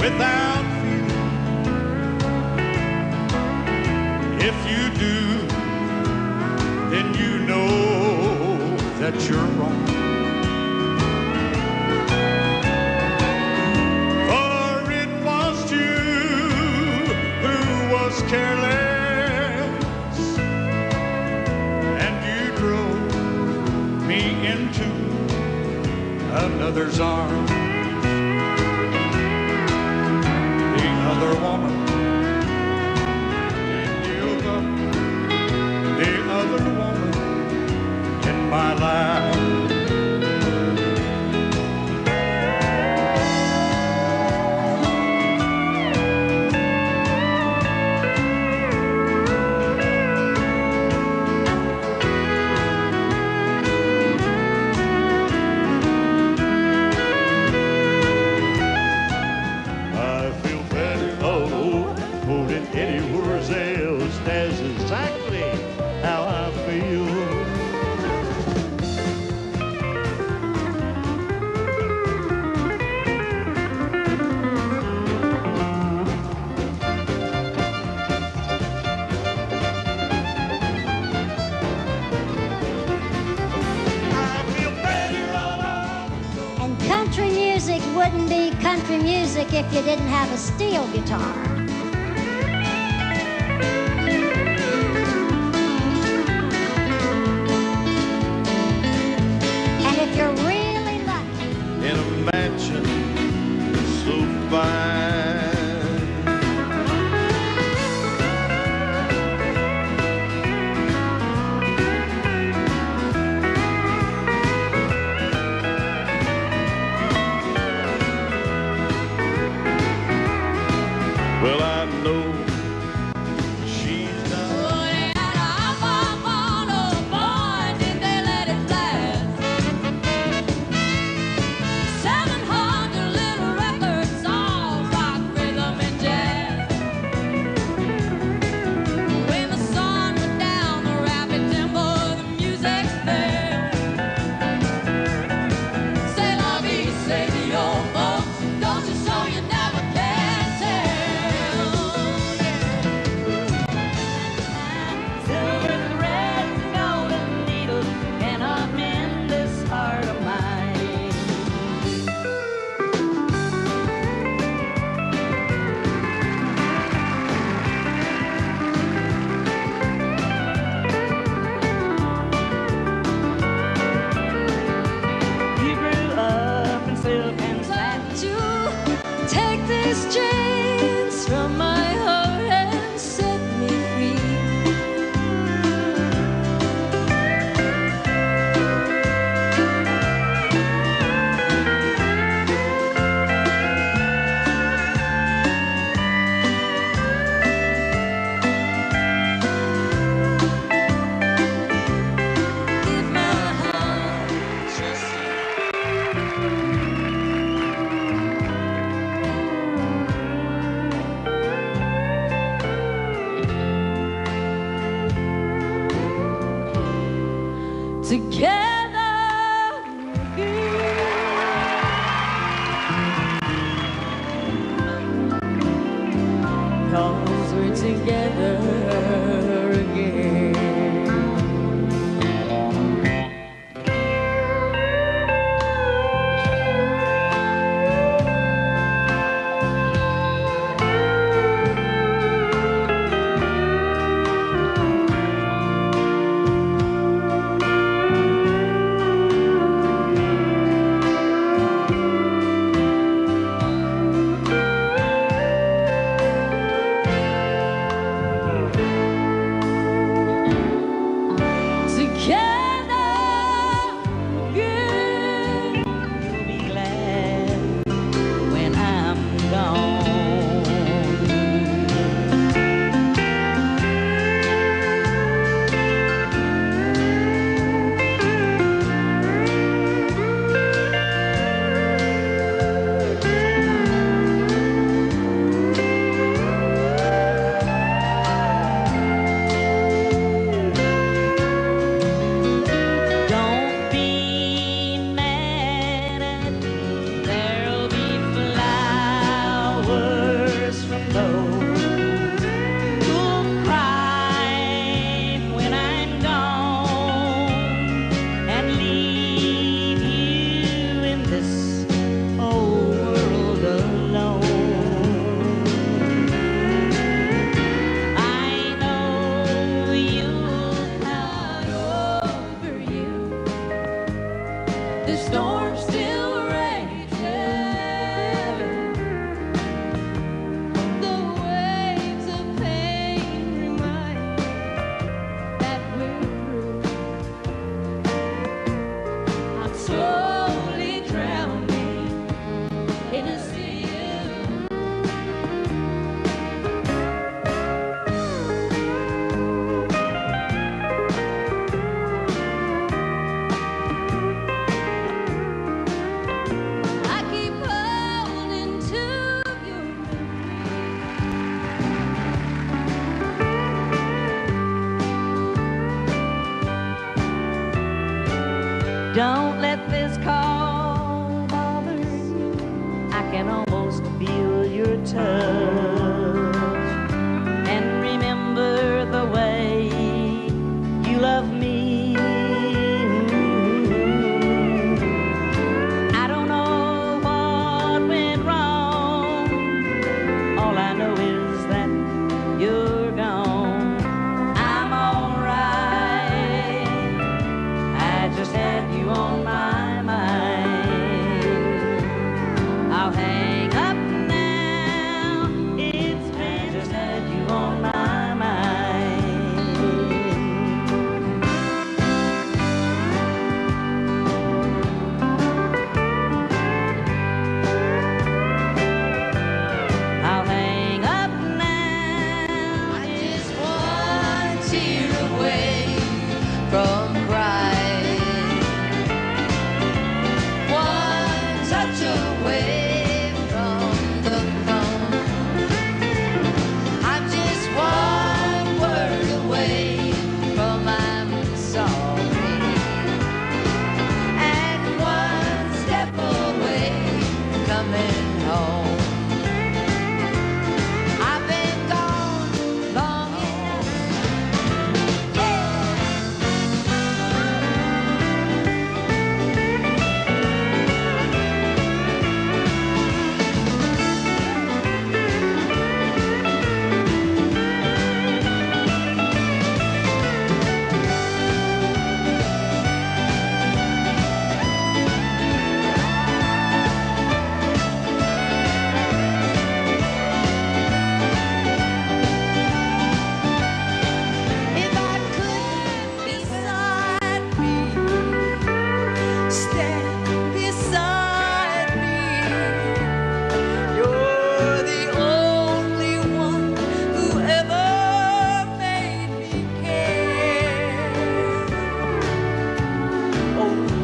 without fear. If you do, then you know that you're wrong. For it was you who was careless. another's arms. country music if you didn't have a steel guitar. And if you're really lucky, in a mansion so fine. Don't on my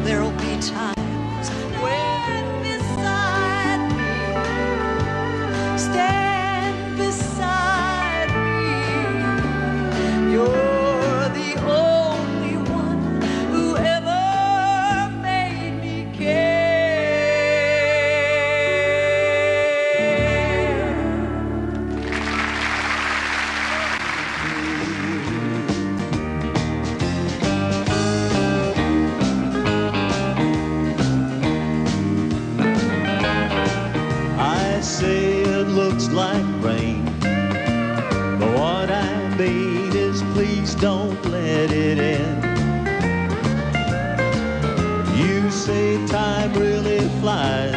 there'll be time. Let it in. You say time really flies,